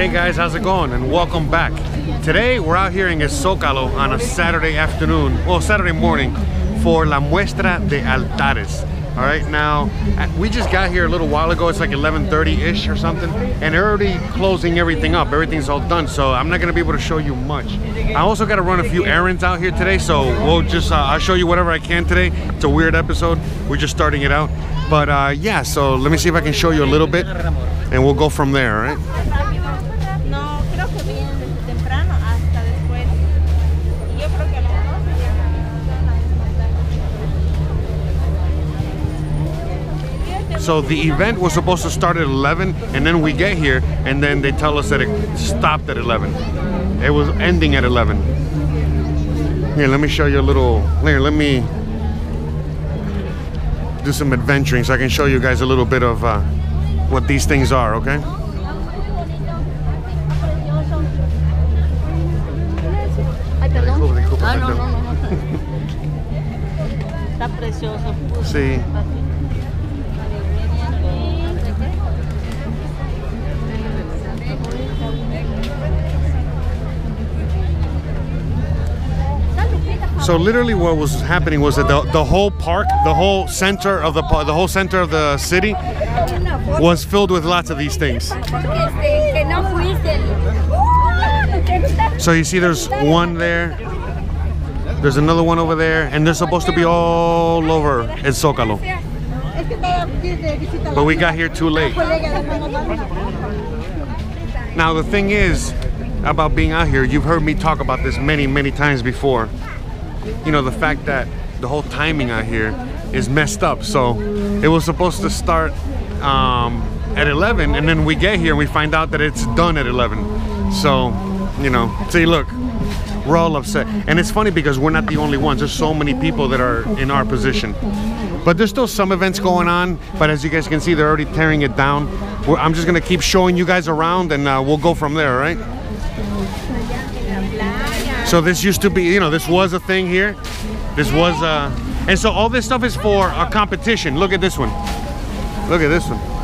Hey guys, how's it going? And welcome back. Today we're out here in Zócalo on a Saturday afternoon, well Saturday morning, for La Muestra de Altares. All right, now uh, we just got here a little while ago. It's like 11:30-ish or something, and they're already closing everything up. Everything's all done, so I'm not gonna be able to show you much. I also got to run a few errands out here today, so we'll just uh, I'll show you whatever I can today. It's a weird episode. We're just starting it out, but uh, yeah. So let me see if I can show you a little bit, and we'll go from there. All right. So the event was supposed to start at 11, and then we get here, and then they tell us that it stopped at 11. It was ending at 11. Here, let me show you a little. Here, let me do some adventuring so I can show you guys a little bit of uh, what these things are, okay? Ay, So literally, what was happening was that the, the whole park, the whole center of the the whole center of the city, was filled with lots of these things. So you see, there's one there. There's another one over there, and they're supposed to be all over El Zócalo. But we got here too late. Now the thing is about being out here, you've heard me talk about this many, many times before. You know, the fact that the whole timing out here is messed up. So it was supposed to start um, at 11, and then we get here and we find out that it's done at 11. So, you know, see, look, we're all upset. And it's funny because we're not the only ones. There's so many people that are in our position. But there's still some events going on. But as you guys can see, they're already tearing it down. I'm just gonna keep showing you guys around, and uh, we'll go from there, right? So this used to be, you know, this was a thing here. This was, uh, and so all this stuff is for a competition. Look at this one. Look at this one.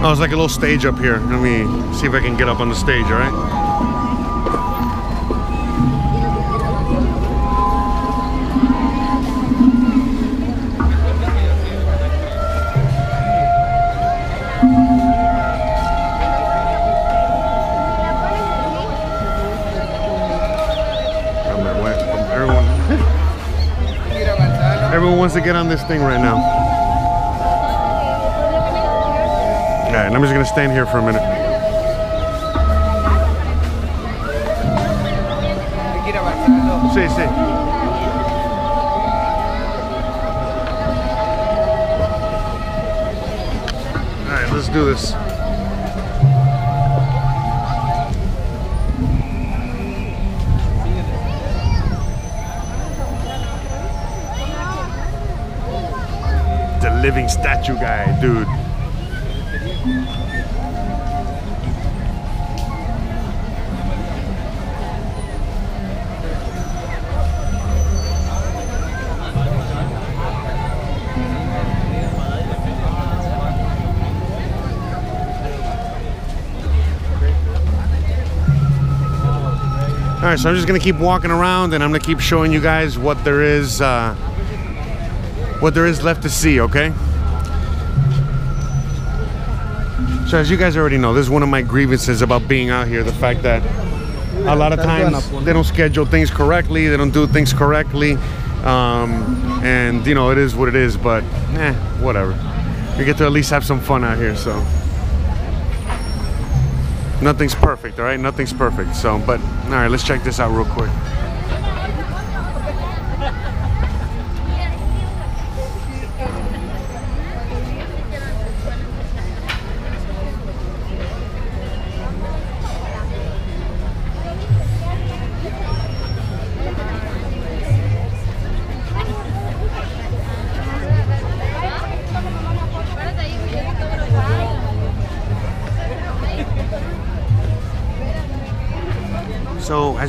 Oh, it's like a little stage up here. Let me see if I can get up on the stage, all right? Everyone wants to get on this thing right now. All right, I'm just gonna stand here for a minute. Sí, sí. All right, let's do this. The living statue guy, dude. All right, so I'm just gonna keep walking around and I'm gonna keep showing you guys what there is, uh, what there is left to see. Okay. So as you guys already know, this is one of my grievances about being out here. The fact that a lot of times they don't schedule things correctly, they don't do things correctly, um, and you know it is what it is. But eh, whatever. We get to at least have some fun out here. So nothing's perfect, all right? Nothing's perfect. So, but all right, let's check this out real quick.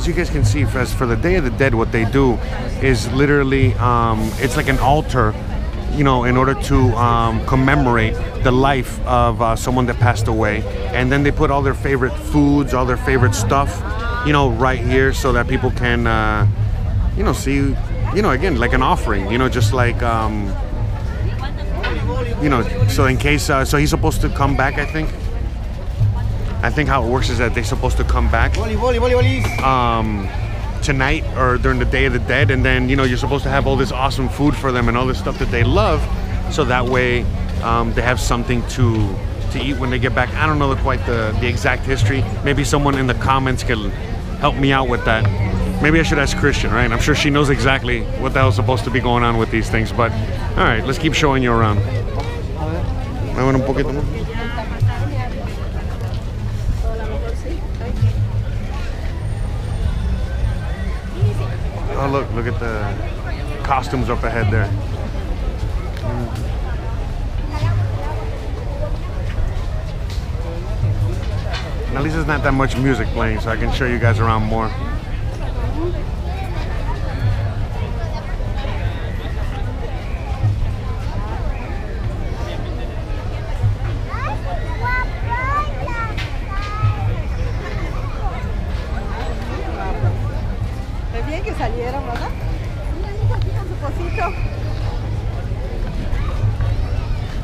As you guys can see, as for the Day of the Dead, what they do is literally um, it's like an altar, you know, in order to um, commemorate the life of uh, someone that passed away, and then they put all their favorite foods, all their favorite stuff, you know, right here so that people can, uh, you know, see, you know, again like an offering, you know, just like. Um, you know, so in case, uh, so he's supposed to come back, I think. I think how it works is that they're supposed to come back um, tonight or during the Day of the Dead, and then you know you're supposed to have all this awesome food for them and all this stuff that they love, so that way um, they have something to to eat when they get back. I don't know the, quite the the exact history. Maybe someone in the comments can help me out with that. Maybe I should ask Christian, right? I'm sure she knows exactly what the hell's supposed to be going on with these things. But all right, let's keep showing you around. Oh look, look at the costumes up ahead there. And at least there's not that much music playing, so I can show you guys around more. Bien que salieron, ¿verdad?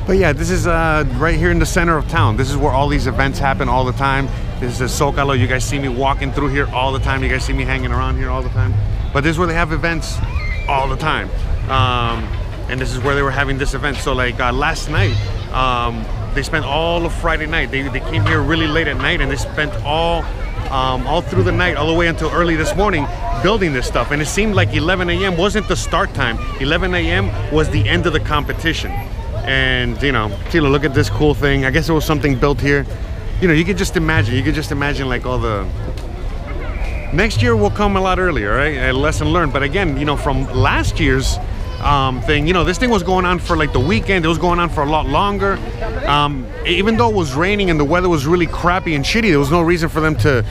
But yeah, this is uh, right here in the center of town. This is where all these events happen all the time. This is Zocalo. You guys see me walking through here all the time. You guys see me hanging around here all the time. But this is where they have events all the time. Um, and this is where they were having this event. So like uh, last night, um, they spent all of Friday night. They, they came here really late at night and they spent all um, all through the night, all the way until early this morning, building this stuff. And it seemed like 11 a.m. wasn't the start time. 11 a.m. was the end of the competition. And you know, Tilo, look at this cool thing. I guess it was something built here. You know, you could just imagine. You could just imagine like all the. Next year will come a lot earlier, right? A lesson learned. But again, you know, from last year's um, thing, you know, this thing was going on for like the weekend. It was going on for a lot longer. Um, even though it was raining and the weather was really crappy and shitty, there was no reason for them to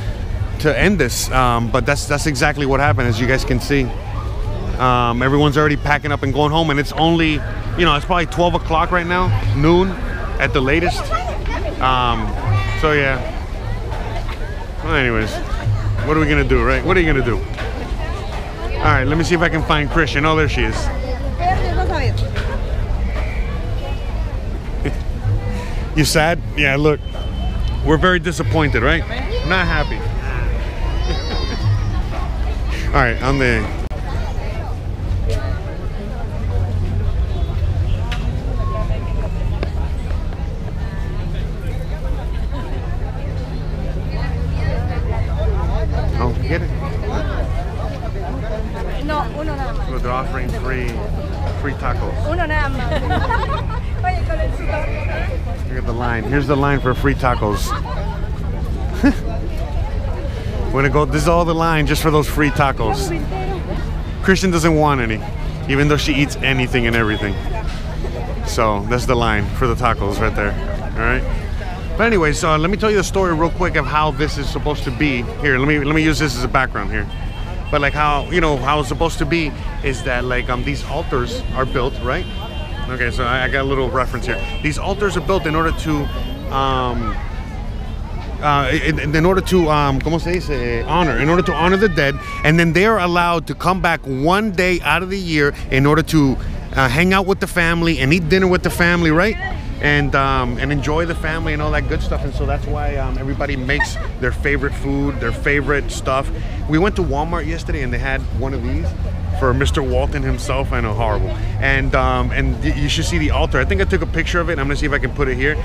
to end this. Um, but that's that's exactly what happened, as you guys can see. Um, everyone's already packing up and going home, and it's only, you know, it's probably 12 o'clock right now, noon at the latest. Um, so yeah. Well, anyways, what are we gonna do, right? What are you gonna do? All right, let me see if I can find Christian. Oh, there she is. You sad? Yeah, look. We're very disappointed, right? Not happy. All right, on the. Oh, get it. No, uno nada más. They're offering free, free tacos. Uno nada más. Oye, con el sudor. Look at the line. Here's the line for free tacos. We're gonna go. This is all the line just for those free tacos. Christian doesn't want any, even though she eats anything and everything. So that's the line for the tacos right there. All right. But anyway, so let me tell you the story real quick of how this is supposed to be. Here, let me let me use this as a background here. But like how you know how it's supposed to be is that like um these altars are built right. Okay, so I, I got a little reference here. These altars are built in order to um uh, in, in order to um, ¿cómo se dice? honor, in order to honor the dead, and then they are allowed to come back one day out of the year in order to uh, hang out with the family and eat dinner with the family, right? And um, and enjoy the family and all that good stuff. And so that's why um, everybody makes their favorite food, their favorite stuff. We went to Walmart yesterday and they had one of these for Mr. Walton himself. I know, horrible. And um, and you should see the altar. I think I took a picture of it. I'm gonna see if I can put it here.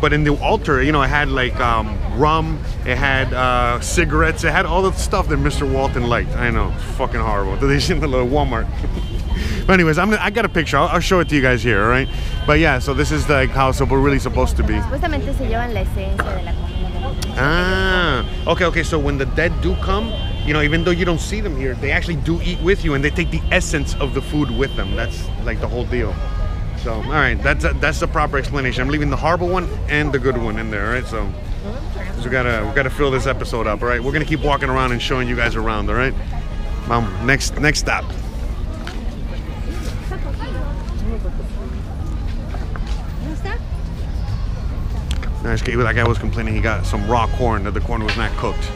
But in the altar, you know, it had like um, rum, it had uh, cigarettes, it had all the stuff that Mr. Walton liked. I know, fucking horrible. They in the little Walmart. but anyways, I'm gonna, I got a picture. I'll, I'll show it to you guys here, all right? But yeah, so this is like how it's really supposed to be. Supuestamente se llevan la esencia de la comida. Ah, okay, okay. So when the dead do come, you know, even though you don't see them here, they actually do eat with you, and they take the essence of the food with them. That's like the whole deal. So, all right, that's that's the proper explanation. I'm leaving the horrible one and the good one in there, All right, so we gotta we gotta fill this episode up. All right, we're gonna keep walking around and showing you guys around. All right, Mom. Next next stop. Nice. That guy was complaining he got some raw corn that the corn was not cooked.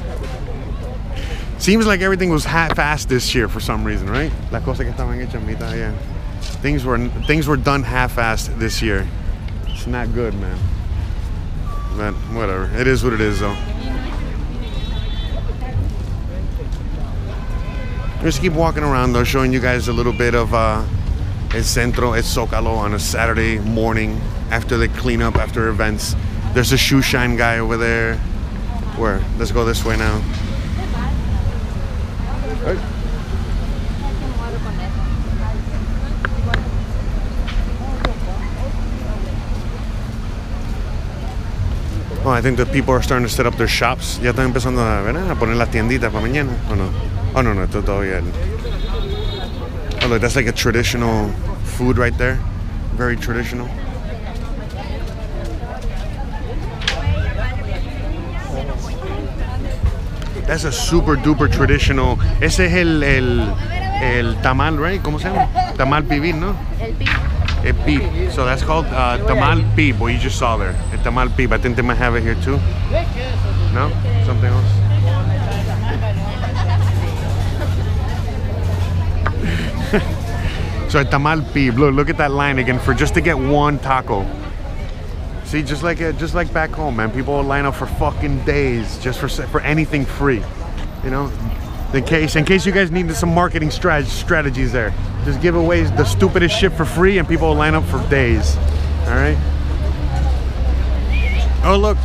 Seems like everything was half-assed this year for some reason, right? La cosa que estaban hechas mitad, yeah. Things were things were done half-assed this year. It's not good, man. But whatever. It is what it is, though. Just keep walking around, though, showing you guys a little bit of uh, El Centro, El Zócalo on a Saturday morning after the cleanup, after events. There's a shoe shine guy over there. Where? Let's go this way now. Oh, I think the people are starting to set up their shops. Ya están empezando a, poner las tienditas para mañana. ¿O no? Oh, no, no, esto todavía. Oh, look, that's like a traditional food right there. Very traditional. That's a super duper traditional. Ese es el, el, el tamal, right? ¿Cómo se llama? Tamal pibil, ¿no? El pip. Pib. So that's called uh, tamal pib, what you just saw there. A tamal pib. I think they might have it here too. No? Something else? so a tamal pib. Look, look at that line again for just to get one taco. See, just like uh, just like back home, man. People line up for fucking days just for for anything free. You know, in case in case you guys needed some marketing strat- strategies there, just give away the stupidest shit for free, and people will line up for days. All right. Oh look,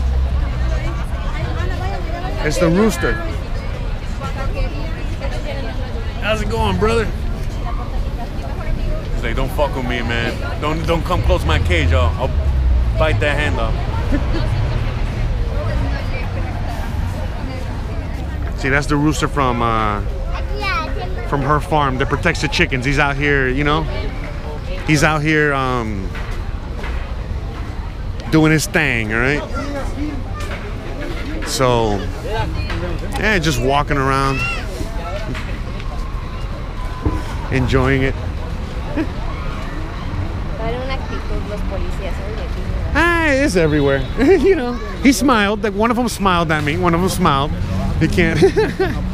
it's the rooster. How's it going, brother? He's like, don't fuck with me, man. Don't don't come close to my cage. I'll, I'll bite that hand off. See, that's the rooster from uh, from her farm that protects the chickens. He's out here, you know. He's out here um, doing his thing, all right. So, yeah, just walking around, enjoying it. Ah, it's everywhere. you know, he smiled. Like one of them smiled at me. One of them smiled. He can't.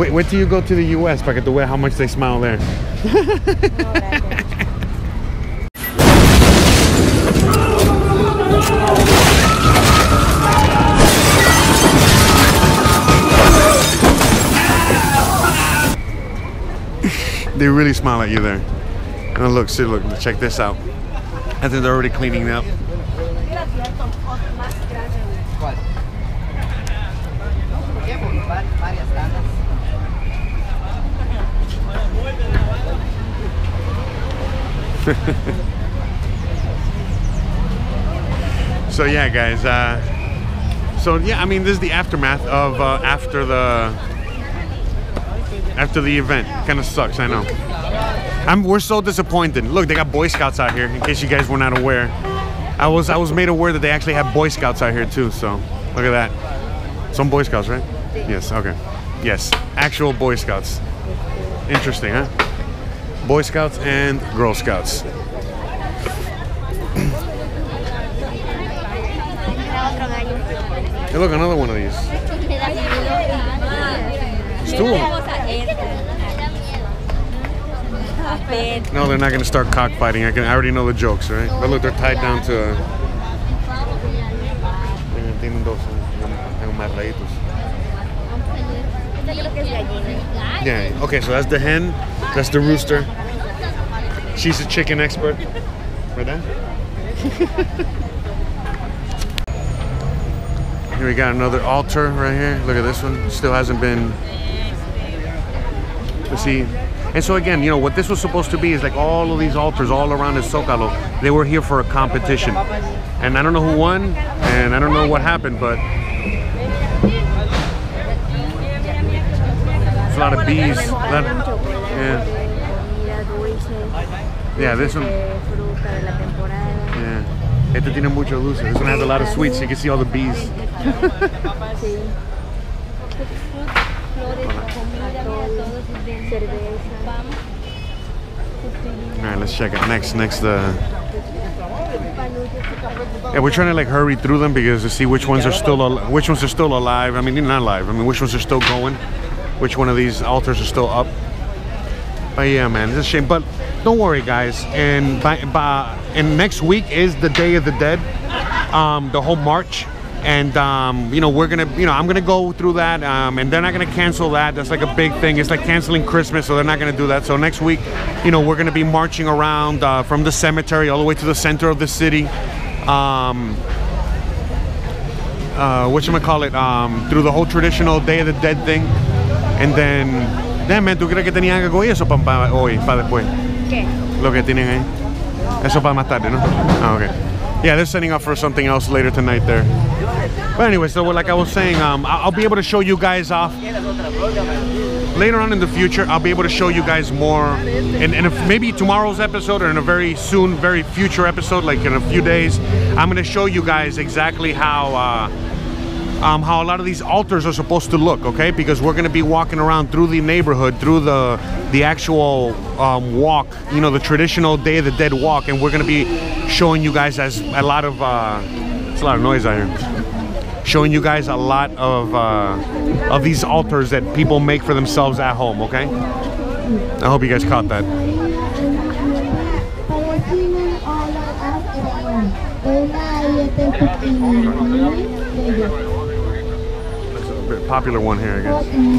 wait, wait till you go to the U.S. para que tú veas how much they smile there. they really smile at you there. Look, see, look, check this out. I think they're already cleaning up. so yeah, guys. Uh, so yeah, I mean, this is the aftermath of uh, after the after the event. Kind of sucks, I know. I'm, we're so disappointed. Look, they got Boy Scouts out here. In case you guys were not aware, I was I was made aware that they actually have Boy Scouts out here too. So look at that. Some Boy Scouts, right? Yes. Okay. Yes, actual Boy Scouts. Interesting, huh? Boy Scouts and Girl Scouts. Hey, look, another one of these. Stool. No, they're not gonna start cockfighting. I can. I already know the jokes, right? But look, they're tied down to. Uh, Son amarraditos. Yeah. Okay, so that's the hen. That's the rooster. She's a chicken expert. ¿Verdad? here we got another altar right here. Look at this one. Still hasn't been. Let's see. And so again, you know what this was supposed to be is like all of these altars all around the Zócalo. They were here for a competition, and I don't know who won, and I don't know what happened, but a lot of bees. a lot of- yeah. Yeah, this one. fruta de la temporada. Yeah. Este tiene mucho dulce. This one has a lot of sweets. You can see all the bees. Sí. Flores, comida, mira, todo es de cerveza. All right, let's check it. Next, next, uh, yeah, we're trying to like hurry through them because to see which ones are still, which ones are still alive. I mean, not alive. I mean, which ones are still going, which one of these altars are still up. But yeah, man, it's a shame. But don't worry, guys. And by, by and next week is the Day of the Dead, um, the whole march. And um, you know we're gonna, you know, I'm gonna go through that, um, and they're not gonna cancel that. That's like a big thing. It's like canceling Christmas, so they're not gonna do that. So next week, you know, we're gonna be marching around uh, from the cemetery all the way to the center of the city. Um, uh, what you call it? Um, through the whole traditional Day of the Dead thing, and then, man, ¿tú crees que tenían algo y eso para hoy, para después? ¿Qué? Lo que tienen ahí. Eso para más tarde, ¿no? Ah, okay. Yeah, they're setting up for something else later tonight there. But anyway, so like I was saying, um, I'll be able to show you guys off later on in the future. I'll be able to show you guys more, in, in a, maybe tomorrow's episode or in a very soon, very future episode, like in a few days. I'm gonna show you guys exactly how. Uh, um, how a lot of these altars are supposed to look, okay? Because we're gonna be walking around through the neighborhood, through the the actual um, walk, you know, the traditional Day of the Dead walk, and we're gonna be showing you guys as a lot of uh, it's a lot of noise out here. Showing you guys a lot of uh, of these altars that people make for themselves at home, okay? I hope you guys caught that. That's a bit popular one here, I guess. Let me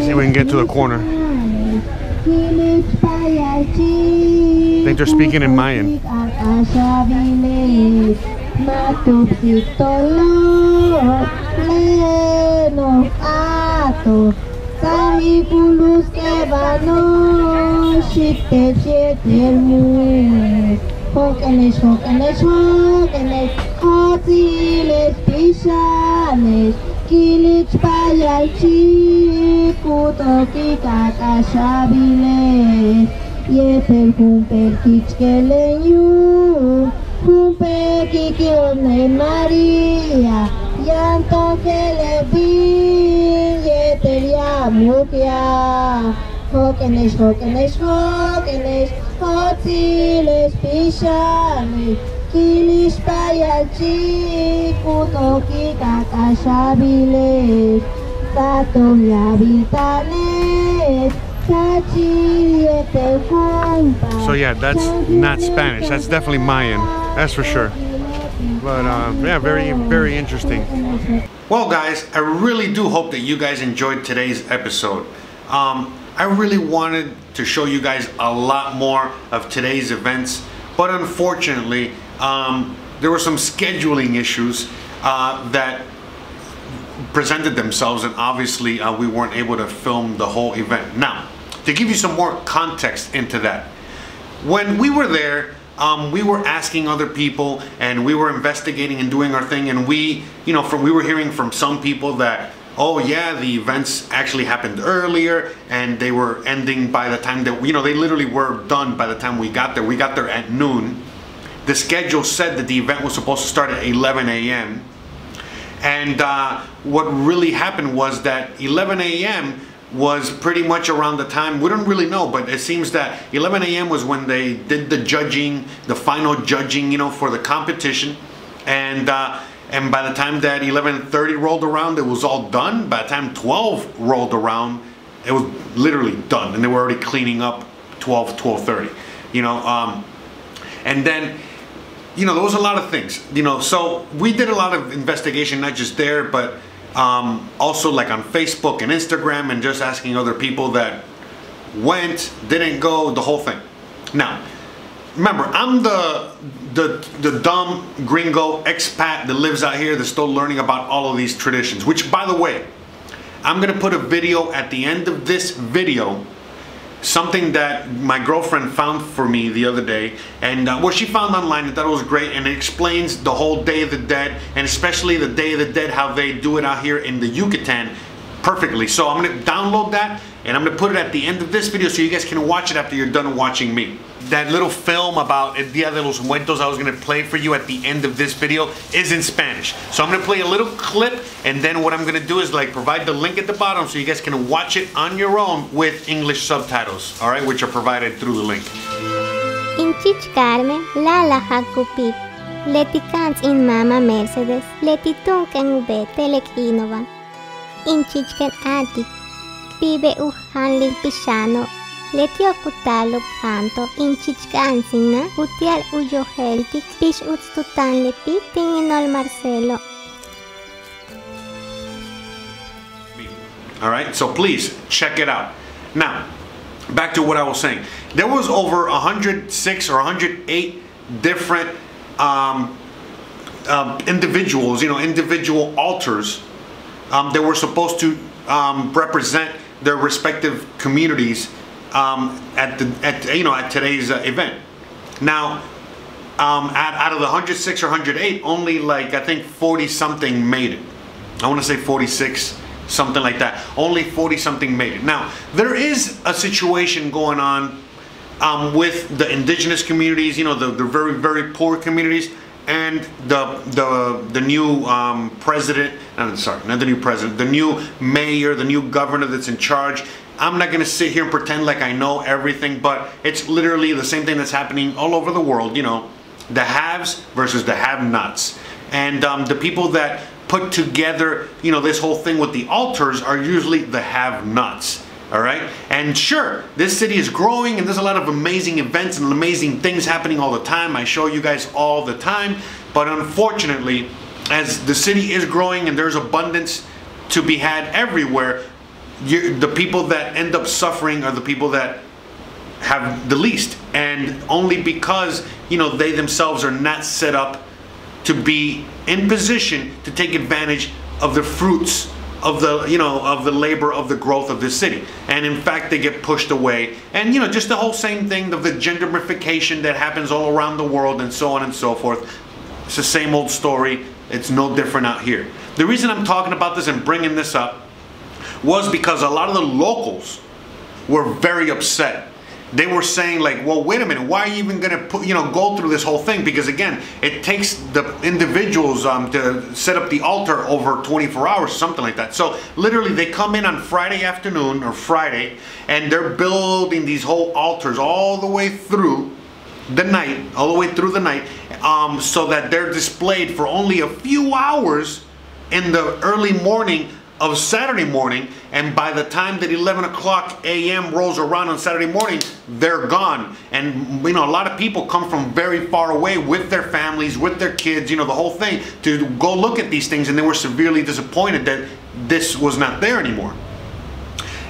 see if we can get to the corner. I Think they're speaking in Mayan. Sami pulus kebano, shite shite Hokenes, hokenes, hokenes, Κότιλες πίσανες Κίλιτς παλιαλτσίκου το κίκα κασάβιλες Γεφερ χουμπερ κίτς και λενιού Χουμπερ κικιόνε Μαρία. Γιάντο και λεβίν γετεριά μουπιά Χόκενες, χόκενες, χόκενες Κότσιλες πίσανες kilis, payalchi, kutoki, kakashabiles, tato, yabitanes, tachiriete, kumpa. So yeah, that's not Spanish. That's definitely Mayan. That's for sure. But uh, yeah, very, very interesting. Well, guys, I really do hope that you guys enjoyed today's episode. Um, I really wanted to show you guys a lot more of today's events, but unfortunately, um, there were some scheduling issues uh, that presented themselves, and obviously, uh, we weren't able to film the whole event. Now, to give you some more context into that, when we were there, um, we were asking other people and we were investigating and doing our thing and we you know from we were hearing from some people that oh yeah the events actually happened earlier and they were ending by the time that you know they literally were done by the time we got there we got there at noon the schedule said that the event was supposed to start at 11 a.m and uh, what really happened was that 11 a.m. was pretty much around the time, we don't really know, but it seems that 11 a.m. was when they did the judging, the final judging, you know, for the competition. And, uh, and by the time that 11.30 rolled around, it was all done. By the time 12 rolled around, it was literally done. And they were already cleaning up 12, 12.30, you know. Um, and then you know, there was a lot of things, you know. So we did a lot of investigation, not just there, but um, also like on Facebook and Instagram, and just asking other people that went, didn't go, the whole thing. Now, remember, I'm the the the dumb gringo expat that lives out here that's still learning about all of these traditions. Which, by the way, I'm gonna put a video at the end of this video something that my girlfriend found for me the other day and uh, well she found online thought was great and it explains the whole day of the dead and especially the day of the dead how they do it out here in the yucatan perfectly. So i'm to download that and i'm to put it at the end of this video so you guys can watch it after you're done watching me that little film about El Dia de los Muertos I was gonna play for you at the end of this video is in Spanish. So I'm gonna play a little clip and then what I'm gonna do is like provide the link at the bottom so you guys can watch it on your own with English subtitles, all right, which are provided through the link. Inchich Carmen, Lala Hakupik, Leti Kans in Mama Mercedes, Leti Tunken Ube Telekinova, Inchichken Ati, Pibe Uhanlin All right, so please check it out. Now, back to what I was saying. There was over 106 or 108 different um, um, individuals, you know, individual altars um, that were supposed to um, represent their respective communities um, at the at you know at today's uh, event. Now, um, out, out of the 106 or 108, only like I think 40 something made it. I want to say 46, something like that. Only 40 something made it. Now, there is a situation going on um, with the indigenous communities, you know, the, the very, very poor communities, and the the the new um, president. I'm sorry, not the new president. The new mayor, the new governor that's in charge. I'm not gonna sit here and pretend like I know everything, but it's literally the same thing that's happening all over the world. You know, the haves versus the have-nots, and um, the people that put together, you know, this whole thing with the altars are usually the have-nots. All right, and sure, this city is growing, and there's a lot of amazing events and amazing things happening all the time. I show you guys all the time, but unfortunately, as the city is growing and there's abundance to be had everywhere, the people that end up suffering are the people that have the least, and only because you know they themselves are not set up to be in position to take advantage of the fruits of the you know of the labor of the growth of this city. And in fact they get pushed away. And you know just the whole same thing of the gentrification that happens all around the world and so on and so forth. It's the same old story. It's no different out here. The reason i'm talking about this and bringing this up was because a lot of the locals were very upset they were saying like well wait a minute why are you even going to put you know go through this whole thing? Because again it takes the individuals um, to set up the altar over 24 hours something like that. So literally they come in on friday afternoon or friday and they're building these whole altars all the way through the night all the way through the night um, so that they're displayed for only a few hours in the early morning of Saturday morning, and by the time that 11 o'clock a.m. rolls around on Saturday morning, they're gone. And you know, a lot of people come from very far away with their families, with their kids, you know, the whole thing to go look at these things, and they were severely disappointed that this was not there anymore.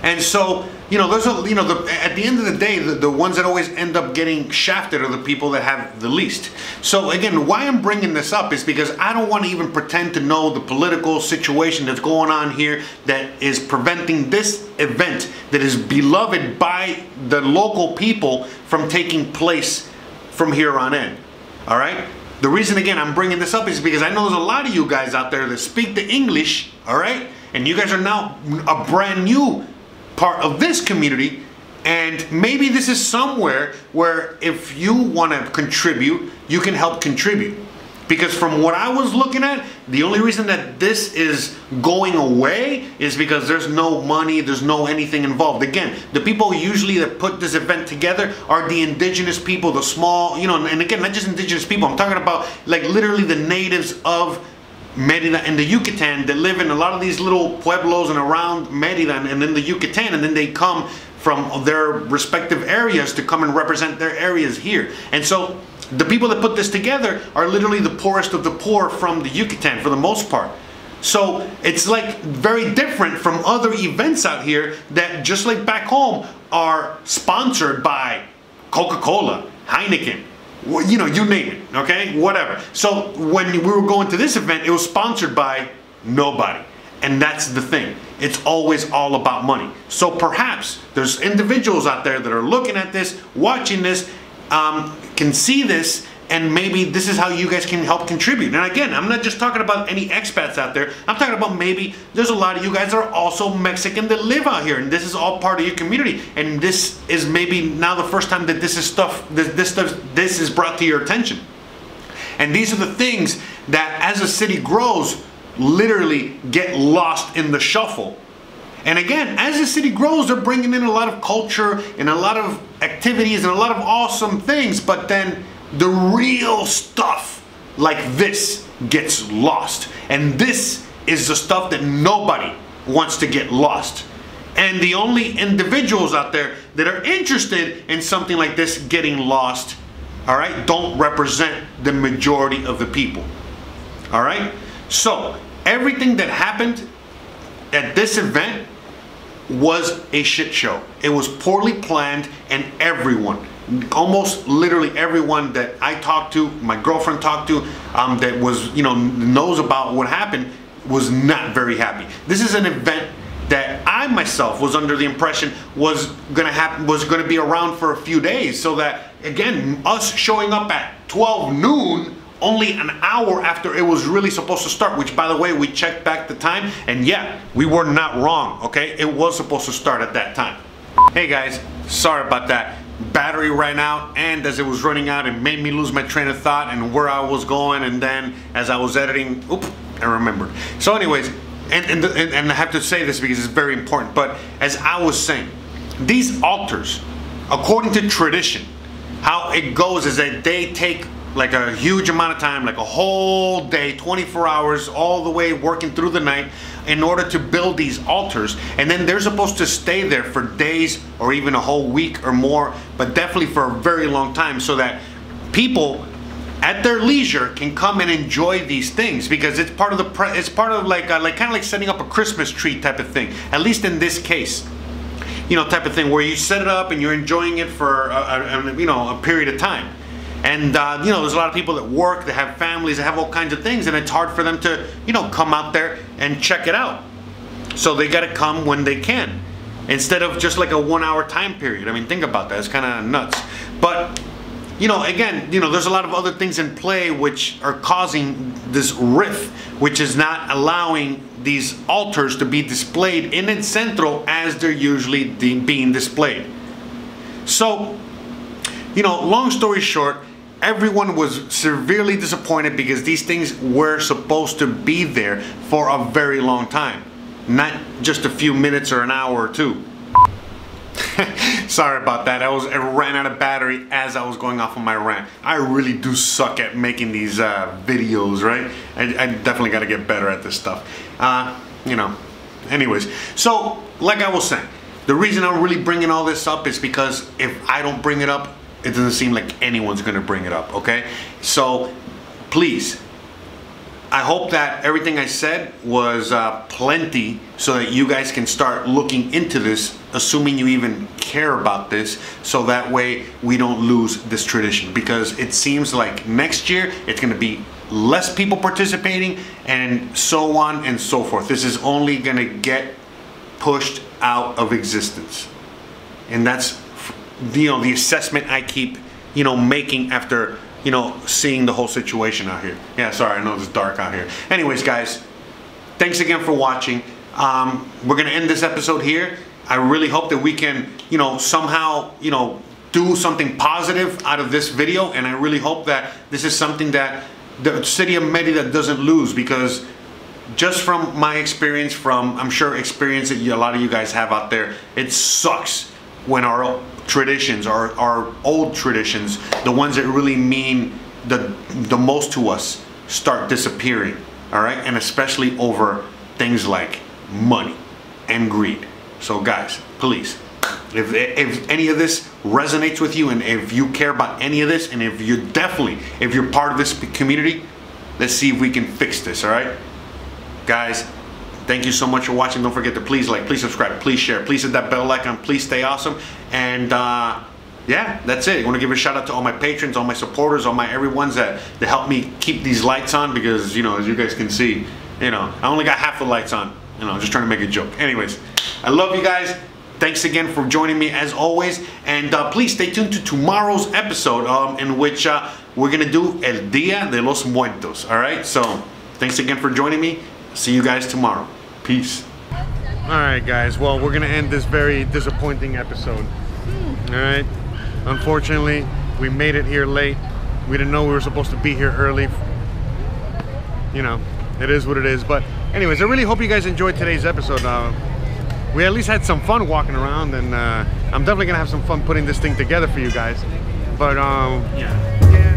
And so, you know, there's a, you know, the, at the end of the day, the, the ones that always end up getting shafted are the people that have the least. So again, why I'm bringing this up is because I don't want to even pretend to know the political situation that's going on here that is preventing this event that is beloved by the local people from taking place from here on in. All right? The reason again I'm bringing this up is because I know there's a lot of you guys out there that speak the English, all right? And you guys are now a brand new part of this community and maybe this is somewhere where if you want to contribute you can help contribute. Because from what I was looking at the only reason that this is going away is because there's no money there's no anything involved. Again the people usually that put this event together are the indigenous people the small you know and again not just indigenous people I'm talking about like literally the natives of Merida and the Yucatan that live in a lot of these little pueblos and around Merida and in the Yucatan and then they come from their respective areas to come and represent their areas here. And so the people that put this together are literally the poorest of the poor from the Yucatan for the most part. So it's like very different from other events out here that just like back home are sponsored by Coca-Cola, Heineken, you know, you name it, okay? Whatever. So when we were going to this event, it was sponsored by nobody. And that's the thing. It's always all about money. So perhaps there's individuals out there that are looking at this, watching this, um, can see this, and maybe this is how you guys can help contribute. And again, I'm not just talking about any expats out there. I'm talking about maybe there's a lot of you guys that are also Mexican that live out here, and this is all part of your community. And this is maybe now the first time that this is stuff this this stuff this is brought to your attention. And these are the things that as a city grows, literally get lost in the shuffle. And again, as the city grows, they're bringing in a lot of culture and a lot of activities and a lot of awesome things, but then the real stuff like this gets lost. And this is the stuff that nobody wants to get lost. And the only individuals out there that are interested in something like this getting lost, all right, don't represent the majority of the people. All right? So, everything that happened at this event was a shit show. It was poorly planned, and everyone, almost literally everyone that I talked to, my girlfriend talked to, um, that was, you know, knows about what happened, was not very happy. This is an event that I myself was under the impression was gonna happen, was gonna be around for a few days, so that again, us showing up at 12 noon only an hour after it was really supposed to start, which by the way, we checked back the time and yeah, we were not wrong, okay? It was supposed to start at that time. Hey guys, sorry about that. Battery ran out and as it was running out, it made me lose my train of thought and where I was going and then as I was editing, oop, I remembered. So anyways, and, and, and, and I have to say this because it's very important, but as I was saying, these altars, according to tradition, how it goes is that they take like a huge amount of time, like a whole day, 24 hours, all the way working through the night in order to build these altars. And then they're supposed to stay there for days or even a whole week or more, but definitely for a very long time so that people at their leisure can come and enjoy these things because it's part of the it's part of like uh, like kind of like setting up a Christmas tree type of thing. At least in this case, you know, type of thing where you set it up and you're enjoying it for a, a you know a period of time. And uh, you know, there's a lot of people that work, that have families, that have all kinds of things, and it's hard for them to you know come out there and check it out. So they got to come when they can, instead of just like a one-hour time period. I mean, think about that; it's kind of nuts. But you know, again, you know, there's a lot of other things in play which are causing this rift, which is not allowing these altars to be displayed in el centro as they're usually de- being displayed. So, you know, long story short, everyone was severely disappointed because these things were supposed to be there for a very long time, not just a few minutes or an hour or two. Sorry about that. I was I ran out of battery as I was going off on my rant. I really do suck at making these uh, videos, right? I, I definitely got to get better at this stuff. Uh, you know. Anyways, so like I was saying, the reason I'm really bringing all this up is because if I don't bring it up, it doesn't seem like anyone's gonna bring it up. Okay, so please I hope that everything I said was uh, plenty so that you guys can start looking into this, assuming you even care about this, so that way we don't lose this tradition. Because it seems like next year it's going to be less people participating and so on and so forth. This is only going to get pushed out of existence. And that's you know the assessment I keep you know making after you know, seeing the whole situation out here. Yeah, sorry, I know it's dark out here. Anyways, guys, thanks again for watching. Um, we're gonna end this episode here. I really hope that we can, you know, somehow, you know, do something positive out of this video, and I really hope that this is something that the city of Merida doesn't lose because just from my experience, from I'm sure experience that a lot of you guys have out there, it sucks when our traditions, our, our old traditions, the ones that really mean the, the most to us, start disappearing. All right, and especially over things like money and greed. So, guys, please, if, if any of this resonates with you and if you care about any of this, and if you're definitely, if you're part of this community, let's see if we can fix this, all right? Guys, Thank you so much for watching. Don't forget to please like, please subscribe, please share, please hit that bell icon, please stay awesome. And uh, yeah, that's it. I want to give a shout out to all my patrons, all my supporters, all my everyone's that, that help me keep these lights on because, you know, as you guys can see, you know, I only got half the lights on. You know, I'm just trying to make a joke. Anyways, I love you guys. thanks again for joining me as always. And uh, please stay tuned to tomorrow's episode um, in which uh, we're going to do El Dia de los Muertos. All right? So thanks again for joining me. See you guys tomorrow. Peace. All right, guys. Well, we're going to end this very disappointing episode. All right. Unfortunately, we made it here late. We didn't know we were supposed to be here early. You know, it is what it is. But anyways, I really hope you guys enjoyed today's episode. Uh, we at least had some fun walking around, and uh, I'm definitely gonna have some fun putting this thing together for you guys. But um, yeah, yeah.